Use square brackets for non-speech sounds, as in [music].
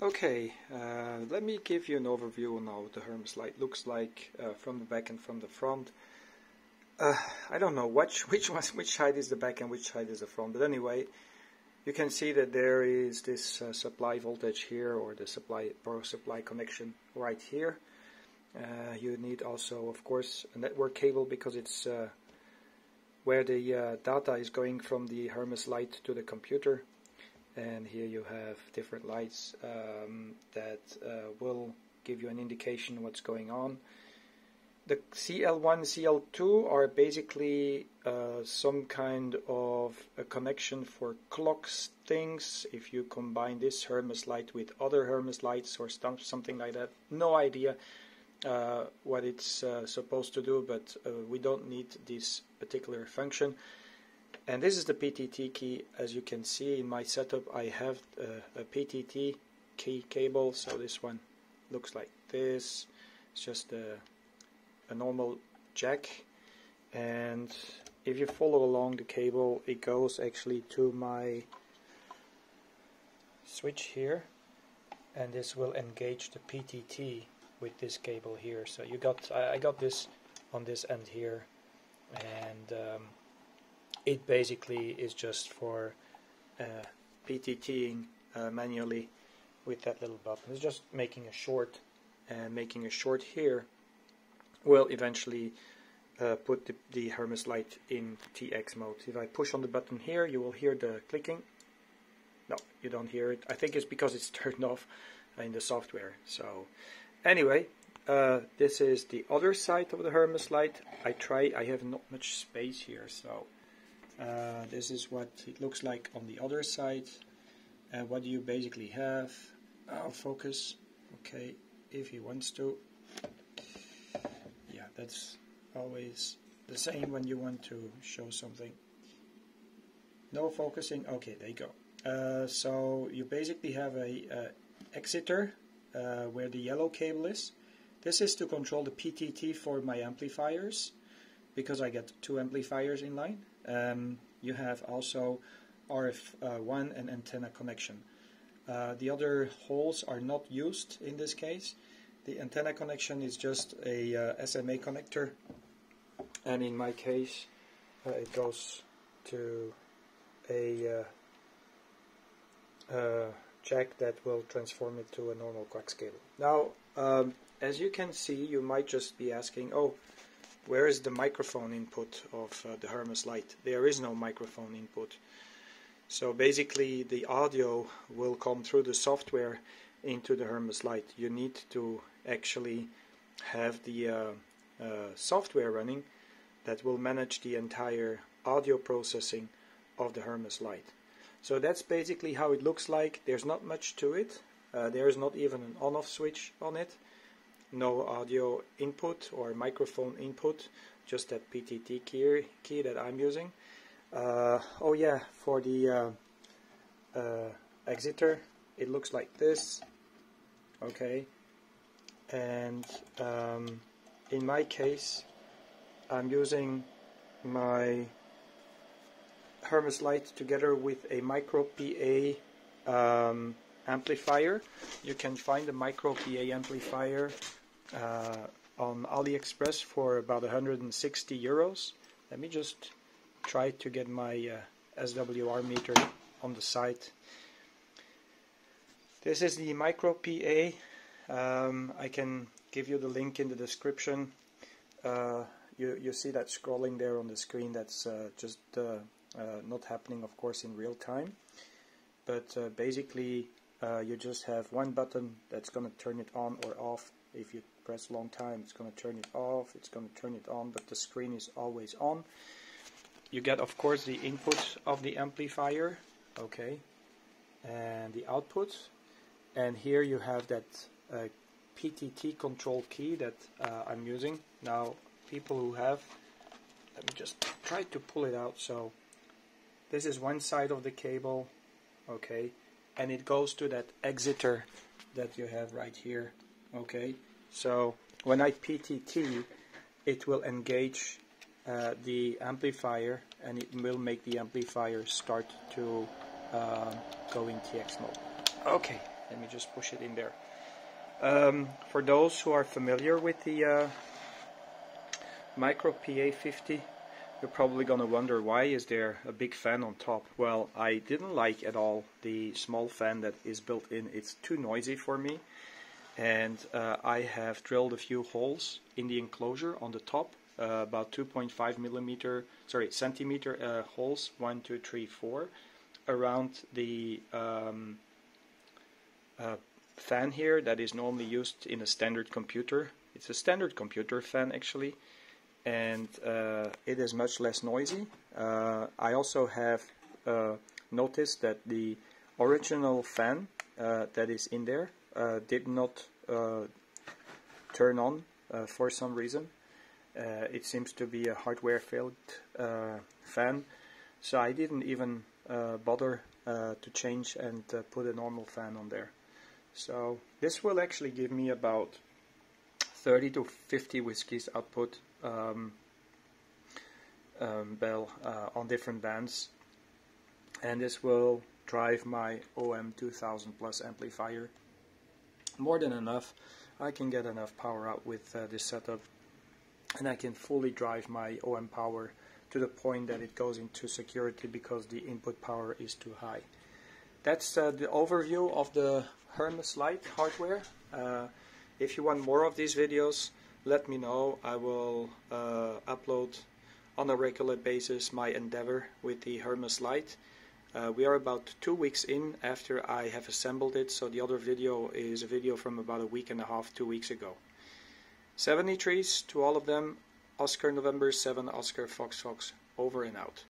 Okay, uh, let me give you an overview on how the Hermes Lite looks like uh, from the back and from the front. Uh, I don't know which [laughs] which one, which side is the back and which side is the front, but anyway, you can see that there is this uh, supply voltage here or the supply power supply connection right here. Uh, you need also, of course, a network cable because it's uh, where the data is going from the Hermes Lite to the computer and here you have different lights um, that uh, will give you an indication what's going on. The CL1, CL2 are basically uh, some kind of a connection for clocks things. If you combine this Hermes Lite with other Hermes Lites or something like that, no idea uh, what it's uh, supposed to do, but uh, we don't need this particular function. And this is the PTT key. As you can see in my setup, I have a, a PTT key cable. So this one looks like this. It's just a, a normal jack. And if you follow along the cable, it goes actually to my switch here. And this will engage the PTT with this cable here. So you got, I, I got this on this end here. And um, it basically is just for uh, PTTing uh, manually with that little button. It's just making a short and making a short here will eventually uh, put the, the Hermes Lite in TX mode. If I push on the button here, you will hear the clicking. No, you don't hear it. I think it's because it's [laughs] turned off in the software. So anyway, uh, this is the other side of the Hermes Lite. I try, I have not much space here, so uh, this is what it looks like on the other side. And what do you basically have? Oh, focus. Okay, if he wants to. Yeah, that's always the same when you want to show something. No focusing. Okay, there you go. Uh, so you basically have a, exciter uh, where the yellow cable is. This is to control the PTT for my amplifiers because I get two amplifiers in line. Um, you have also RF1 and antenna connection. Uh, the other holes are not used in this case. The antenna connection is just a uh, SMA connector and in my case uh, it goes to a uh, uh, jack that will transform it to a normal coax cable. Now um, as you can see you might just be asking oh where is the microphone input of uh, the Hermes Lite? There is no microphone input. So basically the audio will come through the software into the Hermes Lite. You need to actually have the uh, uh, software running that will manage the entire audio processing of the Hermes light. So that's basically how it looks like. There's not much to it. Uh, there is not even an on-off switch on it no audio input or microphone input just that PTT key, key that I'm using. Uh, oh yeah for the uh, uh, exciter it looks like this. Okay. And um, in my case I'm using my Hermes Lite together with a micro PA um, amplifier. You can find a micro PA amplifier on AliExpress for about 160 euros. Let me just try to get my uh, SWR meter on the site. This is the Micro PA. Um, I can give you the link in the description. Uh, you, you see that scrolling there on the screen. That's uh, just uh, uh, not happening, of course, in real time. But basically, you just have one button that's going to turn it on or off if you press long time it's going to turn it off it's going to turn it on but the screen is always on. You get of course the input of the amplifier okay and the output and here you have that uh, PTT control key that uh, I'm using. Now people who have let me just try to pull it out. So this is one side of the cable okay and it goes to that exciter that you have right here okay so when I PTT, it will engage uh, the amplifier and it will make the amplifier start to uh, go in TX mode. Okay, let me just push it in there. Um, for those who are familiar with the uh, Micro PA50, you're probably going to wonder why is there a big fan on top. Well, I didn't like at all the small fan that is built in. It's too noisy for me. And uh, I have drilled a few holes in the enclosure on the top, uh, about 2.5 millimeter, sorry, centimeter uh, holes, one, two, three, four, around the um, uh, fan here that is normally used in a standard computer. It's a standard computer fan actually and uh, it is much less noisy. Uh, I also have noticed that the original fan that is in there did not uh, turn on for some reason. it seems to be a hardware failed fan, so I didn't even bother to change and put a normal fan on there. So this will actually give me about 30 to 50 whiskies output um, um, bell uh, on different bands and this will drive my OM 2000 plus amplifier more than enough I can get enough power out with uh, this setup and I can fully drive my OM power to the point that it goes into security because the input power is too high. That's uh, the overview of the Hermes Lite hardware. Uh, if you want more of these videos, let me know. I will uh, upload on a regular basis my endeavor with the Hermes Lite. Uh, we are about two weeks in after I have assembled it, so the other video is a video from about a week and a half, two weeks ago. 73s to all of them, Oscar November 7, Oscar Fox Fox, over and out.